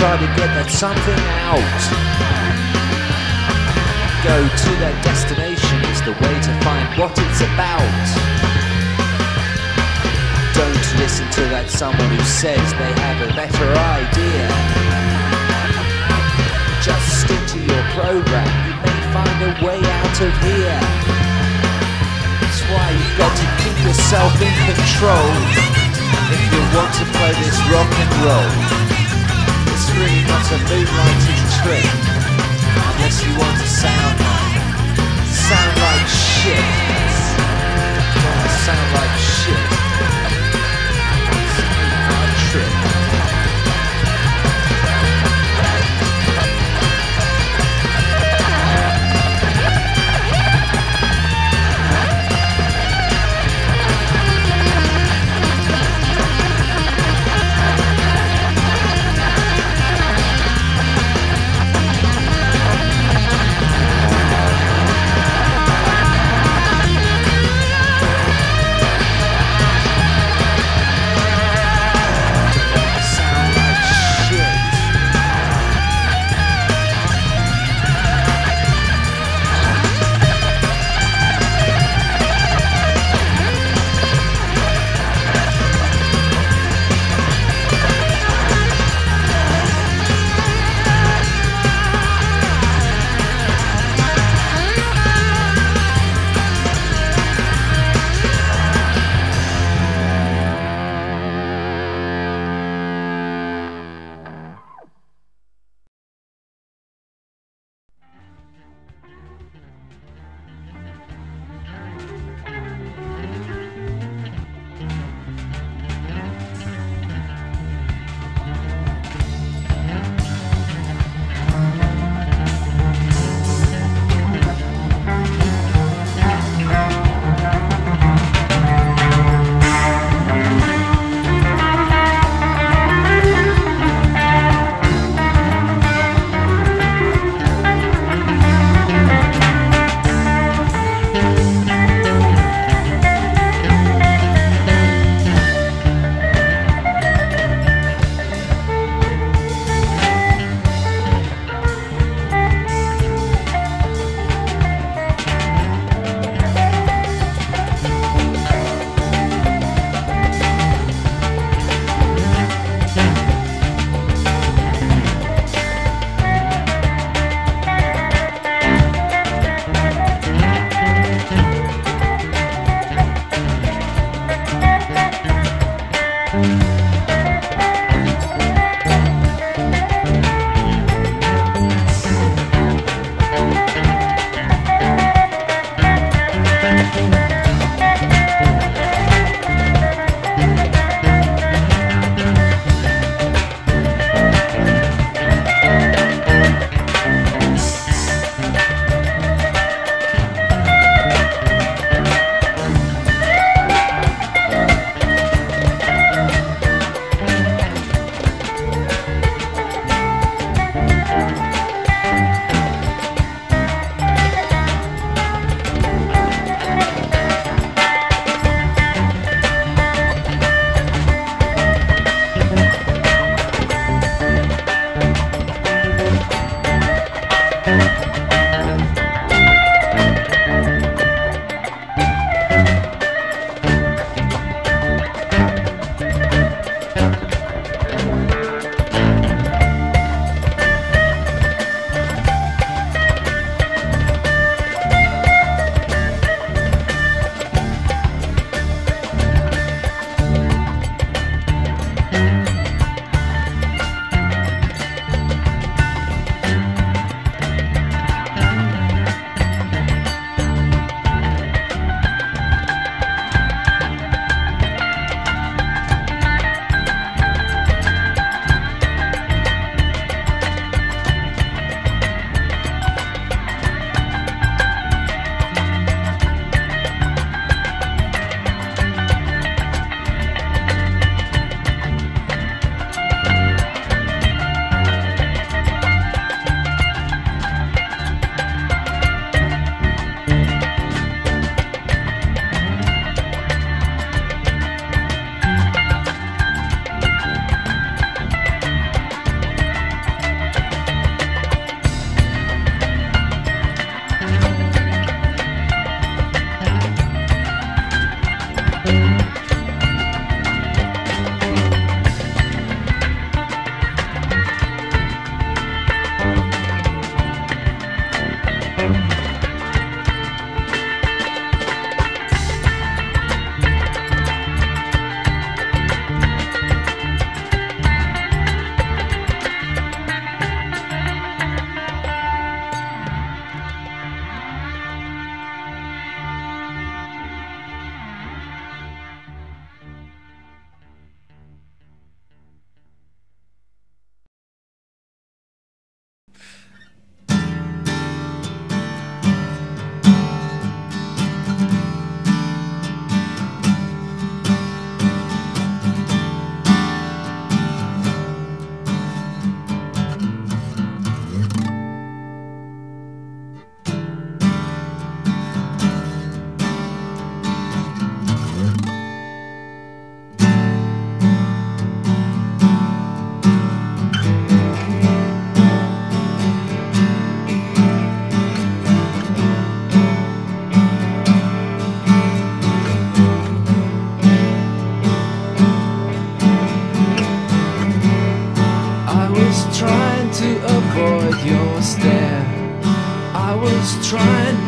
try to get that something out. Go to their destination is the way to find what it's about. Don't listen to that someone who says they have a better idea. Just stick to your program, you may find a way out of here. That's why you've got to keep yourself in control if you want to play this rock and roll a moonlighted trick Unless you want to sound like Sound like shit. Wanna sound like shit.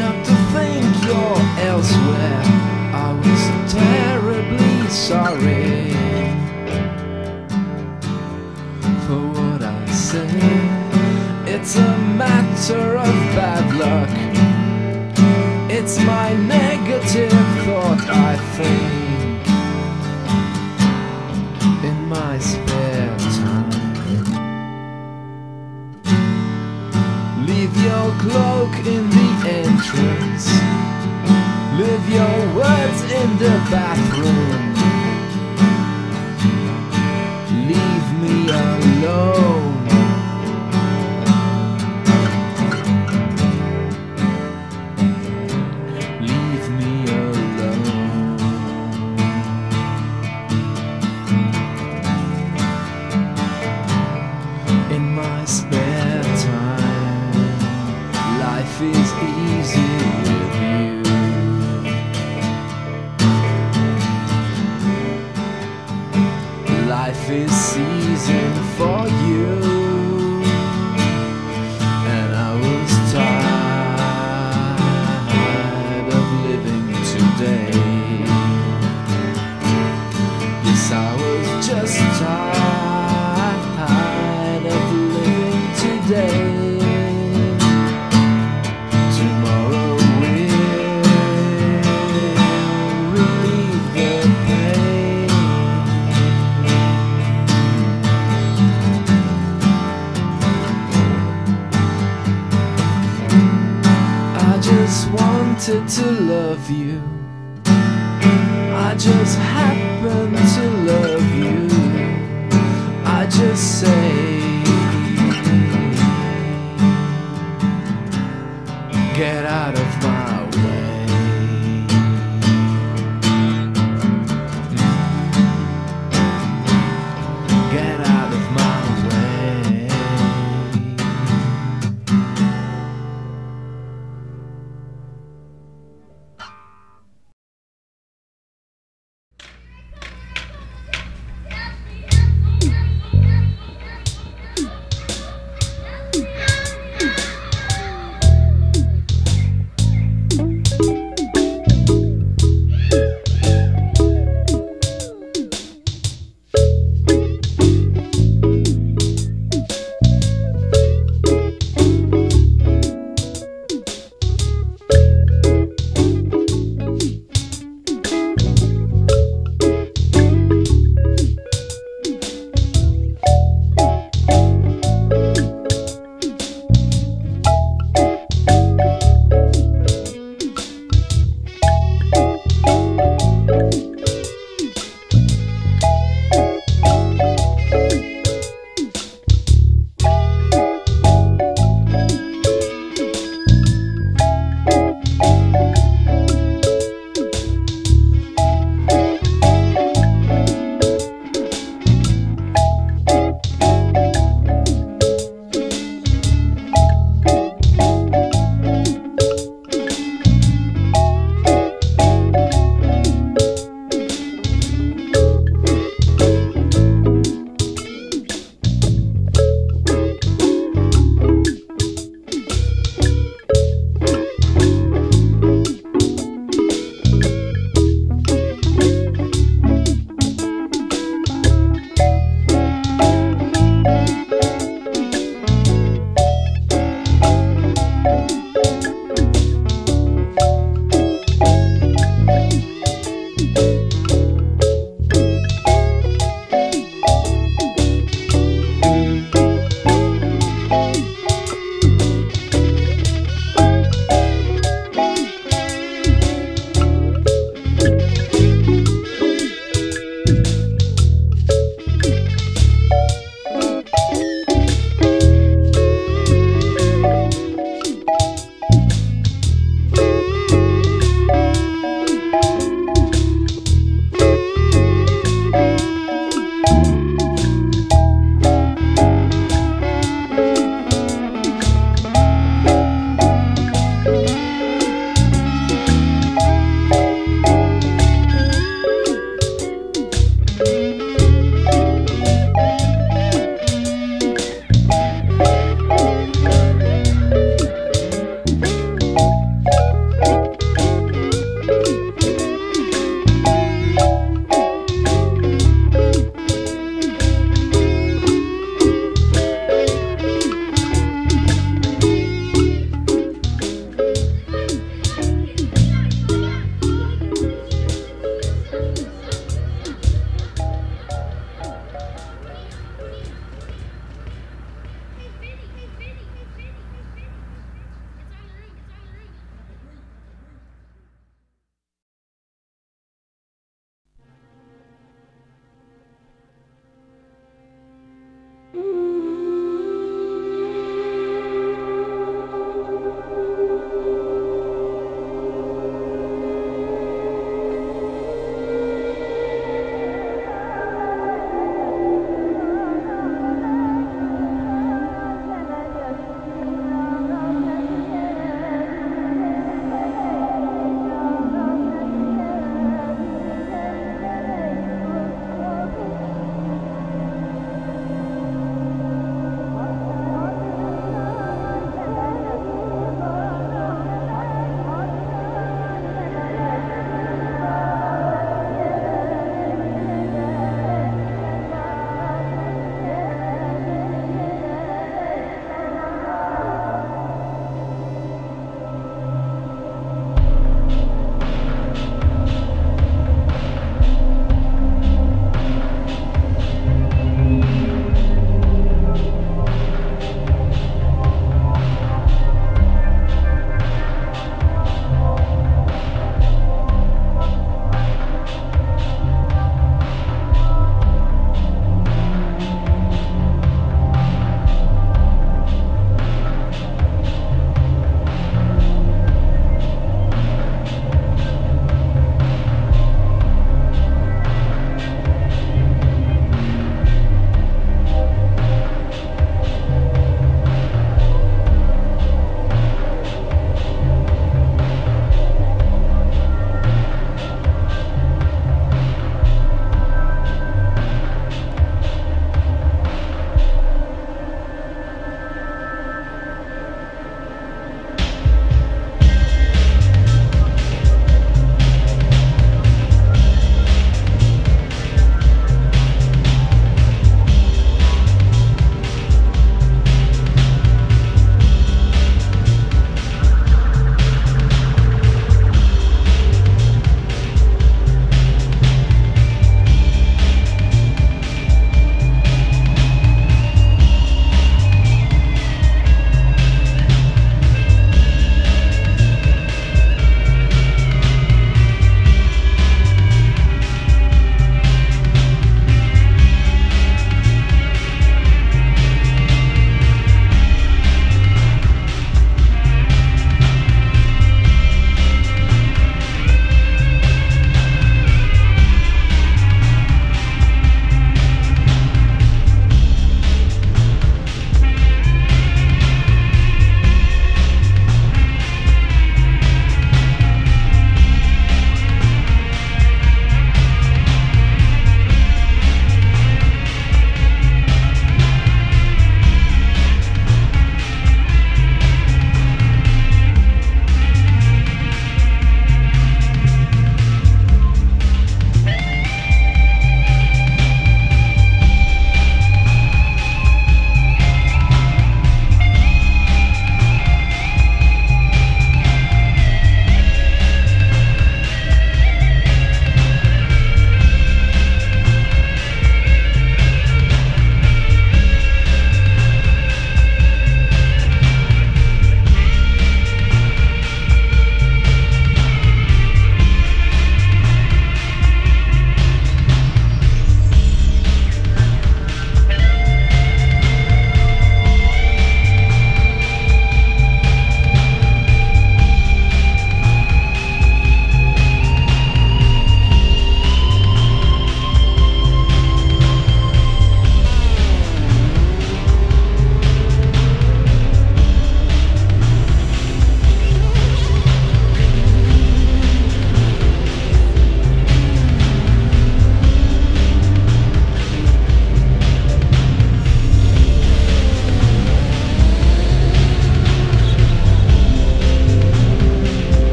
Not to think you're elsewhere. I was terribly sorry for what I said. It's a matter of bad luck. It's my negative thought, I think, in my spare time. Leave your cloak in entrance. Leave your words in the bathroom. Wanted to love you. I just happen to love you. I just say,